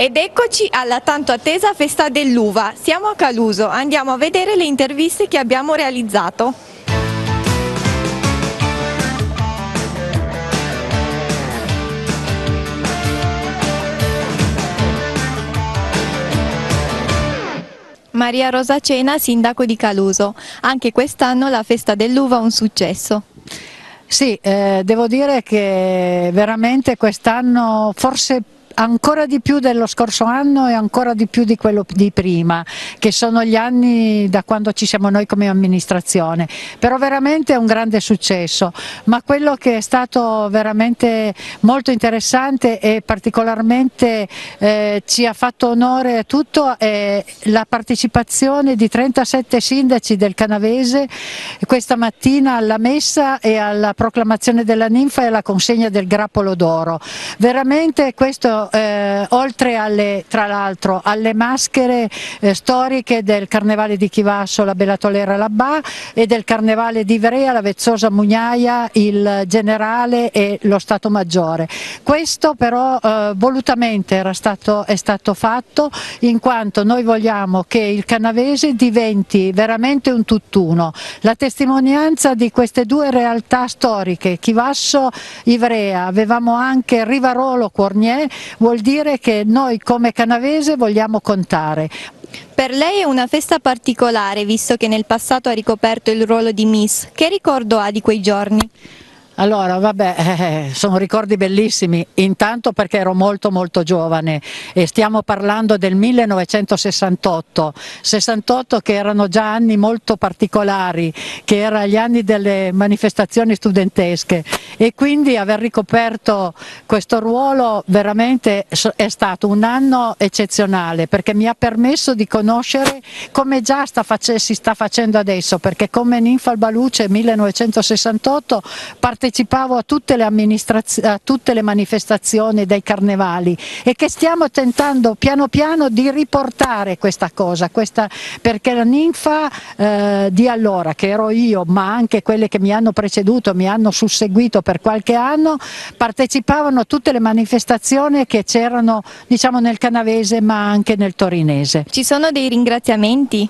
Ed eccoci alla tanto attesa festa dell'uva. Siamo a Caluso, andiamo a vedere le interviste che abbiamo realizzato. Maria Rosa Cena, sindaco di Caluso. Anche quest'anno la festa dell'uva è un successo. Sì, eh, devo dire che veramente quest'anno forse ancora di più dello scorso anno e ancora di più di quello di prima, che sono gli anni da quando ci siamo noi come amministrazione, però veramente è un grande successo, ma quello che è stato veramente molto interessante e particolarmente eh, ci ha fatto onore a tutto è la partecipazione di 37 sindaci del Canavese questa mattina alla messa e alla proclamazione della ninfa e alla consegna del grappolo d'oro. Veramente questo eh, oltre alle, tra l'altro alle maschere eh, storiche del Carnevale di Chivasso, la Bella Tolera Labbà e del Carnevale di Ivrea, la Vezzosa Mugnaia, il Generale e lo Stato Maggiore. Questo però eh, volutamente stato, è stato fatto in quanto noi vogliamo che il Canavese diventi veramente un tutt'uno. La testimonianza di queste due realtà storiche, Chivasso, Ivrea, avevamo anche Rivarolo, Cornier, vuol dire che noi come canavese vogliamo contare. Per lei è una festa particolare visto che nel passato ha ricoperto il ruolo di Miss. Che ricordo ha di quei giorni? Allora, vabbè, eh, sono ricordi bellissimi, intanto perché ero molto molto giovane e stiamo parlando del 1968, 68 che erano già anni molto particolari, che erano gli anni delle manifestazioni studentesche e quindi aver ricoperto questo ruolo veramente è stato un anno eccezionale perché mi ha permesso di conoscere come già sta si sta facendo adesso, perché come Ninfa al Baluce 1968 partecipavo partecipavo a tutte le, a tutte le manifestazioni dei carnevali e che stiamo tentando piano piano di riportare questa cosa, questa, perché la ninfa eh, di allora, che ero io, ma anche quelle che mi hanno preceduto, mi hanno susseguito per qualche anno, partecipavano a tutte le manifestazioni che c'erano diciamo, nel canavese ma anche nel torinese. Ci sono dei ringraziamenti?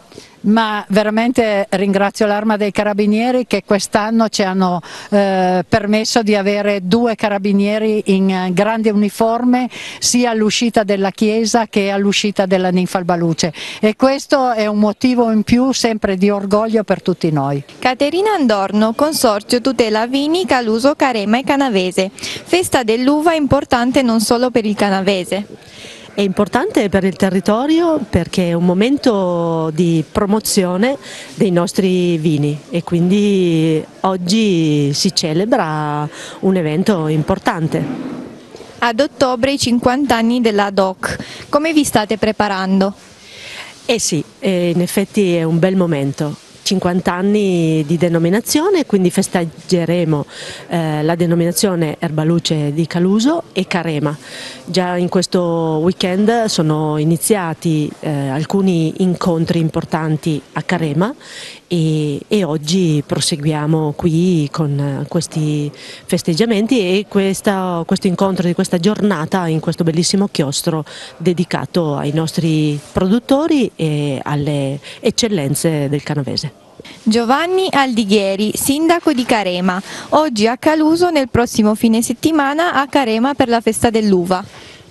Ma veramente ringrazio l'Arma dei Carabinieri che quest'anno ci hanno eh, permesso di avere due carabinieri in grande uniforme sia all'uscita della chiesa che all'uscita della Ninfa Albaluce e questo è un motivo in più sempre di orgoglio per tutti noi. Caterina Andorno, Consorzio Tutela Vini, Caluso, Carema e Canavese. Festa dell'uva importante non solo per il Canavese. È importante per il territorio perché è un momento di promozione dei nostri vini e quindi oggi si celebra un evento importante. Ad ottobre i 50 anni della DOC, come vi state preparando? Eh sì, eh, in effetti è un bel momento 50 anni di denominazione, quindi festeggeremo eh, la denominazione Erbaluce di Caluso e Carema. Già in questo weekend sono iniziati eh, alcuni incontri importanti a Carema e, e, oggi proseguiamo qui con questi festeggiamenti e questa, questo incontro di questa giornata in questo bellissimo chiostro dedicato ai nostri produttori e alle eccellenze del Canovese. Giovanni Aldighieri, sindaco di Carema, oggi a Caluso nel prossimo fine settimana a Carema per la festa dell'uva.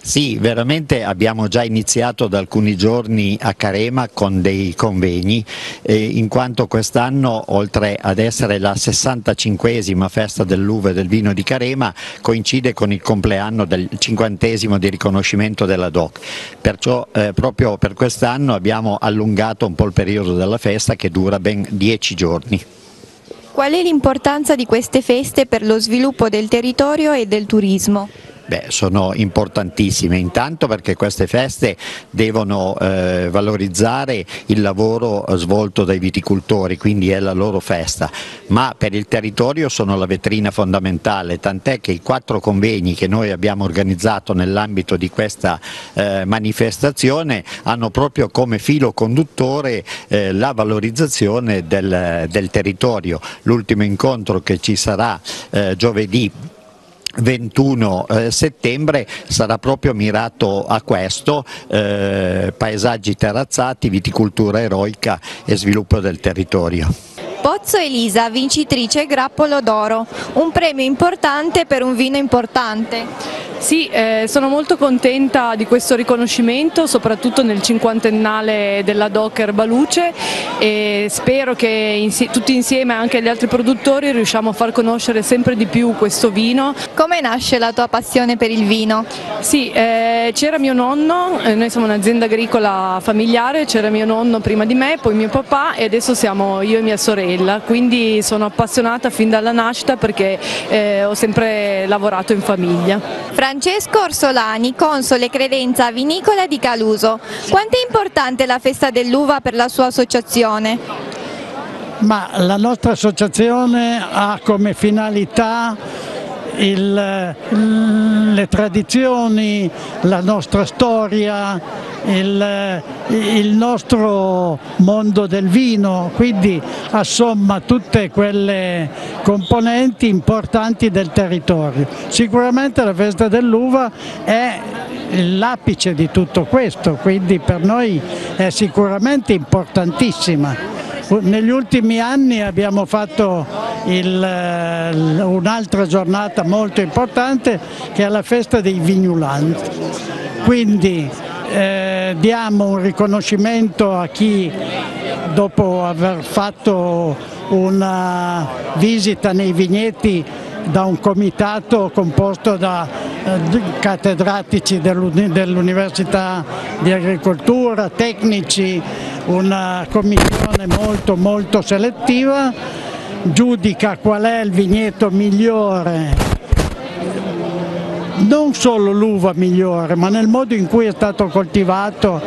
Sì, veramente abbiamo già iniziato da alcuni giorni a Carema con dei convegni, eh, in quanto quest'anno, oltre ad essere la 65esima festa dell'uva e del vino di Carema, coincide con il compleanno del 50esimo di riconoscimento della DOC. Perciò eh, proprio per quest'anno abbiamo allungato un po' il periodo della festa che dura ben 10 giorni. Qual è l'importanza di queste feste per lo sviluppo del territorio e del turismo? Beh, sono importantissime, intanto perché queste feste devono eh, valorizzare il lavoro svolto dai viticoltori, quindi è la loro festa, ma per il territorio sono la vetrina fondamentale, tant'è che i quattro convegni che noi abbiamo organizzato nell'ambito di questa eh, manifestazione hanno proprio come filo conduttore eh, la valorizzazione del, del territorio. L'ultimo incontro che ci sarà eh, giovedì 21 eh, settembre sarà proprio mirato a questo, eh, paesaggi terrazzati, viticoltura eroica e sviluppo del territorio. Pozzo Elisa, vincitrice Grappolo d'Oro, un premio importante per un vino importante. Sì, eh, sono molto contenta di questo riconoscimento, soprattutto nel cinquantennale della Docker Baluce e spero che insi tutti insieme anche gli altri produttori riusciamo a far conoscere sempre di più questo vino. Come nasce la tua passione per il vino? Sì, eh, c'era mio nonno, eh, noi siamo un'azienda agricola familiare, c'era mio nonno prima di me, poi mio papà e adesso siamo io e mia sorella, quindi sono appassionata fin dalla nascita perché eh, ho sempre lavorato in famiglia. Francesco Orsolani, console credenza vinicola di Caluso. Quanto è importante la festa dell'uva per la sua associazione? Ma la nostra associazione ha come finalità il, le tradizioni, la nostra storia, il, il, nostro mondo del vino, quindi assomma tutte quelle componenti importanti del territorio. Sicuramente la festa dell'uva è l'apice di tutto questo, quindi per noi è sicuramente importantissima. Negli ultimi anni abbiamo fatto un'altra giornata molto importante che è la festa dei vignulanti. Quindi eh, diamo un riconoscimento a chi dopo aver fatto una visita nei vigneti da un comitato composto da eh, cattedratici dell'Università di Agricoltura, tecnici, una commissione molto molto selettiva, giudica qual è il vigneto migliore non solo l'uva migliore, ma nel modo in cui è stato coltivato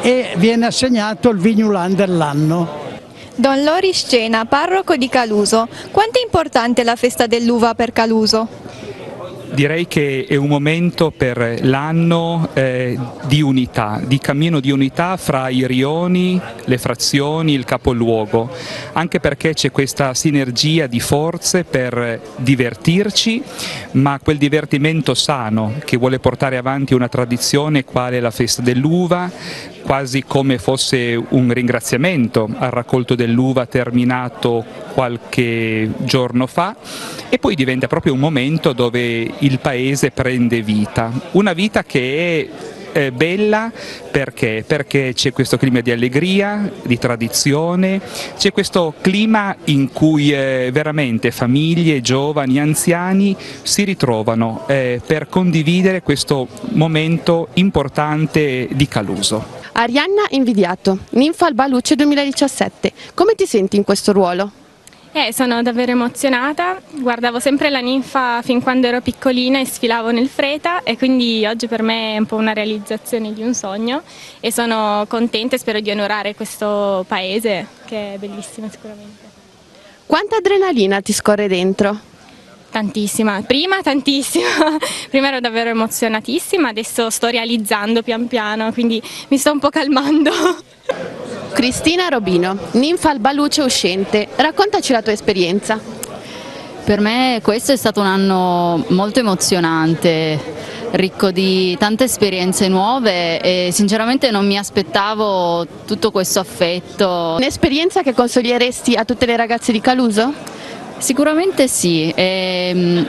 e viene assegnato il vignulan dell'anno. Don Lori Scena, parroco di Caluso, quanto è importante la festa dell'uva per Caluso? Direi che è un momento per l'anno eh, di unità, di cammino di unità fra i rioni, le frazioni, il capoluogo, anche perché c'è questa sinergia di forze per divertirci, ma quel divertimento sano che vuole portare avanti una tradizione quale la festa dell'uva, quasi come fosse un ringraziamento al raccolto dell'uva terminato qualche giorno fa e poi diventa proprio un momento dove il paese prende vita, una vita che è eh, bella perché? Perché c'è questo clima di allegria, di tradizione, c'è questo clima in cui eh, veramente famiglie, giovani, anziani si ritrovano eh, per condividere questo momento importante di Caluso. Arianna Invidiato, Ninfa Alba Luce 2017. Come ti senti in questo ruolo? Eh, sono davvero emozionata, guardavo sempre la ninfa fin quando ero piccolina e sfilavo nel Freta e quindi oggi per me è un po' una realizzazione di un sogno e sono contenta e spero di onorare questo paese che è bellissimo sicuramente. Quanta adrenalina ti scorre dentro? Tantissima, prima tantissima, prima ero davvero emozionatissima, adesso sto realizzando pian piano, quindi mi sto un po' calmando. Cristina Robino, ninfa alba luce uscente, raccontaci la tua esperienza. Per me questo è stato un anno molto emozionante, ricco di tante esperienze nuove e sinceramente non mi aspettavo tutto questo affetto. Un'esperienza che consiglieresti a tutte le ragazze di Caluso? Sicuramente sì, è, ehm,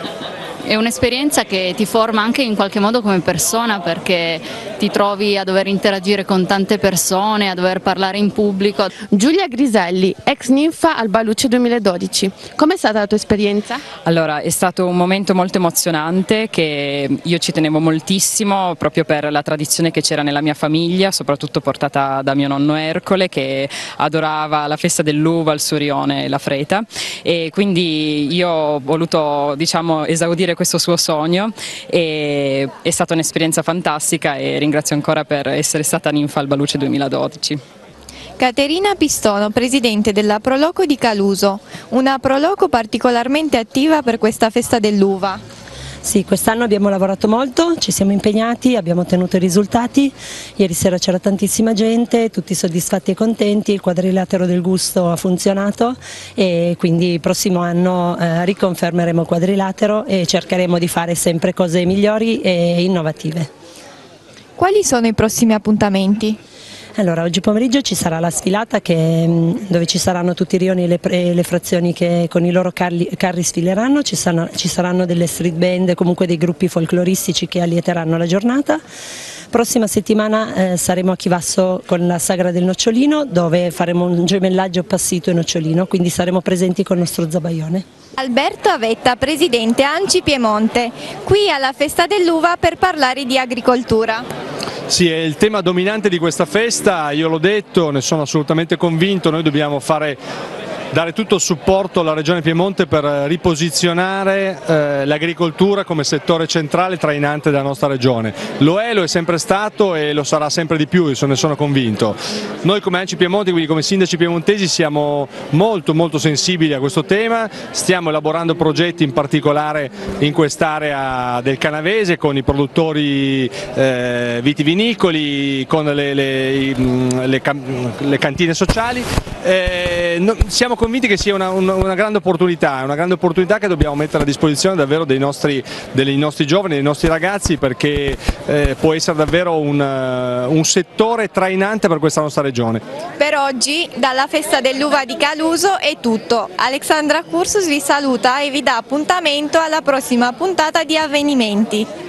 è un'esperienza che ti forma anche in qualche modo come persona perché ti trovi a dover interagire con tante persone, a dover parlare in pubblico. Giulia Griselli, ex ninfa Alba Luce 2012, com'è stata la tua esperienza? Allora, è stato un momento molto emozionante che io ci tenevo moltissimo proprio per la tradizione che c'era nella mia famiglia, soprattutto portata da mio nonno Ercole che adorava la festa dell'uva, il surione e la freta e quindi io ho voluto diciamo, esaudire questo suo sogno e è stata un'esperienza fantastica e ringrazio ancora per essere stata ninfa al Baluce 2012. Caterina Pistono, presidente della Proloco di Caluso, una Proloco particolarmente attiva per questa festa dell'uva. Sì, quest'anno abbiamo lavorato molto, ci siamo impegnati, abbiamo ottenuto i risultati, ieri sera c'era tantissima gente, tutti soddisfatti e contenti, il quadrilatero del gusto ha funzionato e quindi il prossimo anno eh, riconfermeremo il quadrilatero e cercheremo di fare sempre cose migliori e innovative. Quali sono i prossimi appuntamenti? Allora, oggi pomeriggio ci sarà la sfilata che, mm, dove ci saranno tutti i rioni e le, le frazioni che con i loro carri, carri sfileranno, ci saranno, ci saranno delle street band, comunque dei gruppi folcloristici che allieteranno la giornata. Prossima settimana eh, saremo a Chivasso con la Sagra del Nocciolino dove faremo un gemellaggio passito e nocciolino, quindi saremo presenti con il nostro zabaione. Alberto Avetta, presidente Anci Piemonte, qui alla festa dell'uva per parlare di agricoltura. Sì, è il tema dominante di questa festa, io l'ho detto, ne sono assolutamente convinto, noi dobbiamo fare dare tutto il supporto alla Regione Piemonte per riposizionare eh, l'agricoltura come settore centrale trainante della nostra Regione. Lo è, lo è sempre stato e lo sarà sempre di più, ne sono convinto. Noi come Anci Piemonte, quindi come sindaci piemontesi siamo molto molto sensibili a questo tema, stiamo elaborando progetti in particolare in quest'area del Canavese con i produttori eh, vitivinicoli, con le, le, le, le cantine sociali. Eh, no, siamo convinti che sia una, una, una, grande opportunità, una grande opportunità che dobbiamo mettere a disposizione davvero dei nostri, dei nostri giovani, dei nostri ragazzi perché eh, può essere davvero un, uh, un settore trainante per questa nostra regione. Per oggi dalla festa dell'uva di Caluso è tutto, Alexandra Cursus vi saluta e vi dà appuntamento alla prossima puntata di avvenimenti.